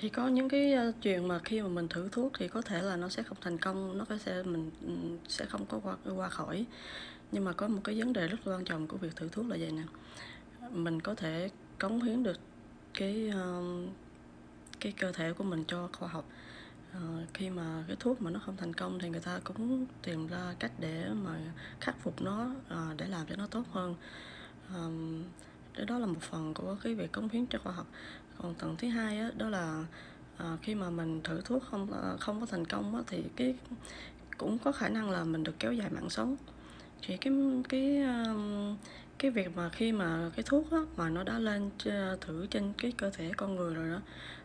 thì có những cái uh, chuyện mà khi mà mình thử thuốc thì có thể là nó sẽ không thành công nó có sẽ mình ừ, sẽ không có qua qua khỏi. Nhưng mà có một cái vấn đề rất quan trọng của việc thử thuốc là vậy nè. Mình có thể cống hiến được cái uh, cái cơ thể của mình cho khoa học. Uh, khi mà cái thuốc mà nó không thành công thì người ta cũng tìm ra cách để mà khắc phục nó uh, để làm cho nó tốt hơn. Um, đó là một phần của cái việc cống hiến cho khoa học. Còn tầng thứ hai đó, đó là à, khi mà mình thử thuốc không à, không có thành công đó, thì cái cũng có khả năng là mình được kéo dài mạng sống. Thì cái cái à, cái việc mà khi mà cái thuốc đó, mà nó đã lên à, thử trên cái cơ thể con người rồi đó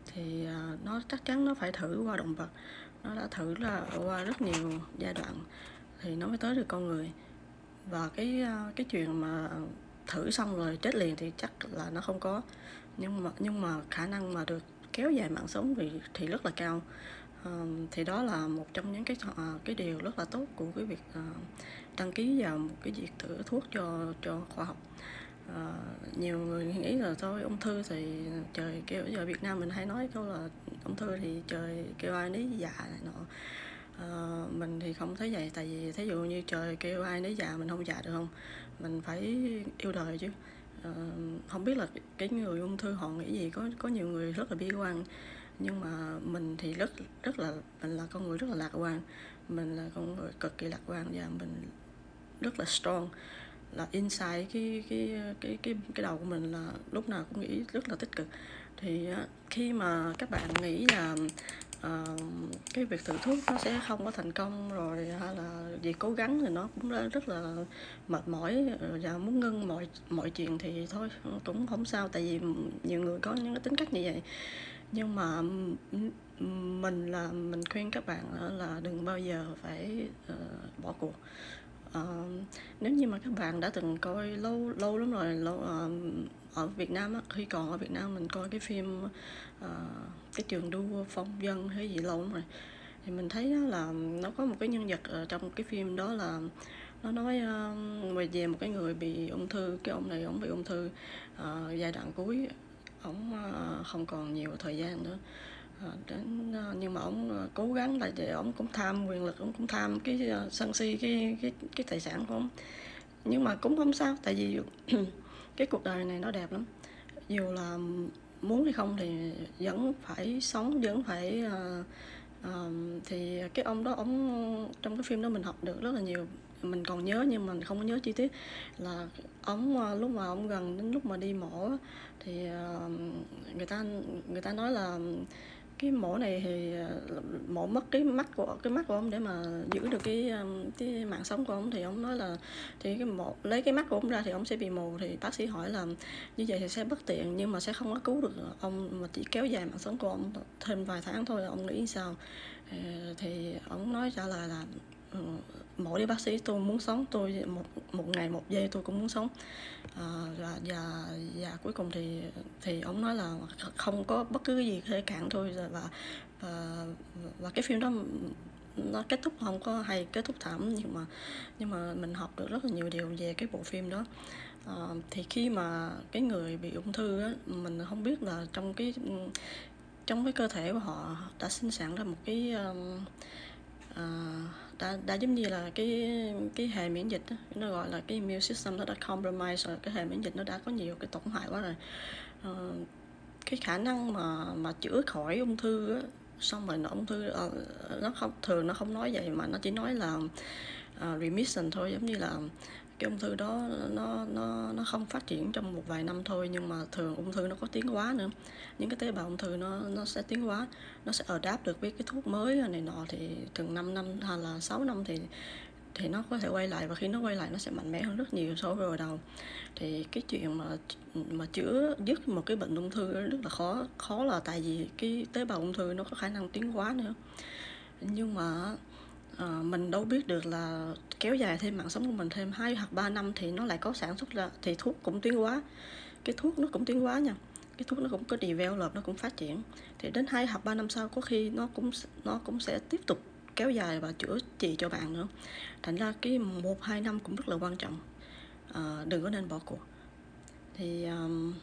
thì nó chắc chắn nó phải thử qua động vật. Nó đã thử là qua rất nhiều giai đoạn thì nó mới tới được con người. Và cái cái chuyện mà thử xong rồi chết liền thì chắc là nó không có. Nhưng mà nhưng mà khả năng mà được kéo dài mạng sống thì thì rất là cao. Uh, thì đó là một trong những cái uh, cái điều rất là tốt của cái việc uh, đăng ký vào một cái việc thử thuốc cho cho khoa học. Uh, nhiều người nghĩ là thôi ung thư thì trời kêu giờ Việt Nam mình hay nói câu là ung thư thì trời kêu ai nấy già này nọ à, mình thì không thấy vậy tại vì thí dụ như trời kêu ai nấy già mình không già được không? Mình phải yêu đời chứ. À, không biết là cái người ung thư họ nghĩ gì có có nhiều người rất là bi quan nhưng mà mình thì rất rất là mình là con người rất là lạc quan. Mình là con người cực kỳ lạc quan và mình rất là strong. Là inside cái cái cái cái cái đầu của mình là lúc nào cũng nghĩ rất là tích cực. Thì khi mà các bạn nghĩ là uh, cái việc thử thuốc nó sẽ không có thành công rồi hay là vì cố gắng thì nó cũng rất là mệt mỏi. Ờ, và muốn ngưng mọi mọi chuyện thì thôi cũng không sao tại vì nhiều người có những cái tính cách như vậy. Nhưng mà mình là mình khuyên các bạn là đừng bao giờ phải uh, bỏ cuộc uh, nếu như mà các bạn đã từng coi lâu lâu lắm rồi lâu uh, ở Việt Nam á, khi còn ở Việt Nam mình coi cái phim uh, cái trường đua phong dân hay gì lâu lắm rồi thì mình thấy đó là nó có một cái nhân vật ở trong cái phim đó là nó nói uh, về một cái người bị ung thư cái ông này ông bị ung thư uh, giai đoạn cuối ông uh, không còn nhiều thời gian nữa. Ờ, ờ, nhưng mà ông ờ, cố gắng là để ông cũng tham quyền lực ông cũng tham cái sân si cái cái cái tài sản của ông nhưng mà cũng không sao tại vì cái cuộc đời này nó đẹp lắm. Dù là muốn hay không thì vẫn phải sống vẫn phải uh, uh, thì cái ông đó ông trong cái phim đó mình học được rất là nhiều. Mình còn nhớ nhưng mình không có nhớ chi tiết. Là ông lúc mà ông gần đến lúc mà đi mổ thì uh, người ta người ta nói là cái mổ này thì ờ, mổ mất cái mắt của, cái mắt của ông để mà giữ được cái ờ, cái mạng sống của ông thì ông nói là, thì cái mổ, lấy cái mắt của ông ra thì ông sẽ bị mù. Thì bác sĩ hỏi là như vậy thì sẽ bất tiện nhưng mà sẽ không có cứu được ông mà chỉ kéo dài mạng sống của ông thêm vài tháng thôi, ông nghĩ sao? Ờ, thì ông nói trả lời là Ờ, mỗi đi bác sĩ tôi muốn sống tôi một một ngày một giây tôi cũng muốn sống. À, và và và cuối cùng thì thì ông nói là không có bất cứ cái gì thể cản tôi. Và và và cái phim đó nó kết thúc không có hay kết thúc thảm nhưng mà nhưng mà mình học được rất là nhiều điều về cái bộ phim đó. À, thì khi mà cái người bị ung thư á mình không biết là trong cái trong cái cơ thể của họ đã sinh sản ra một cái uh, uh, đã đã giống như là cái cái hệ miễn dịch đó, nó gọi là cái immune system nó đã compromise rồi cái hệ miễn dịch nó đã có nhiều cái tổn hại quá rồi. Ờ, cái khả năng mà mà chữa khỏi ung thư á, xong rồi nó ung thư uh, nó không thường nó không nói vậy mà nó chỉ nói là uh, remission thôi giống như là cái ung thư đó nó nó nó không phát triển trong một vài năm thôi, nhưng mà thường ung thư nó có tiến hóa nữa. Những cái tế bào ung thư nó nó sẽ tiến hóa, nó sẽ ở đáp được với cái thuốc mới này nọ thì thường 5 năm hay là 6 năm thì thì nó có thể quay lại, và khi nó quay lại nó sẽ mạnh mẽ hơn rất nhiều so với hồi đầu. Thì cái chuyện mà mà chữa, dứt một cái bệnh ung thư rất là khó khó là tại vì cái tế bào ung thư nó có khả năng tiến hóa nữa. Nhưng mà à, mình đâu biết được là kéo dài thêm mạng sống của mình thêm hai hoặc ba năm thì nó lại có sản xuất ra thì thuốc cũng tiến hóa. Cái thuốc nó cũng tiến hóa nha. Cái thuốc nó cũng có develop nó cũng phát triển. Thì đến hai hoặc ba năm sau có khi nó cũng nó cũng sẽ tiếp tục kéo dài và chữa trị cho bạn nữa. Thành ra cái một hai năm cũng rất là quan trọng. À, đừng có nên bỏ cuộc. Thì um,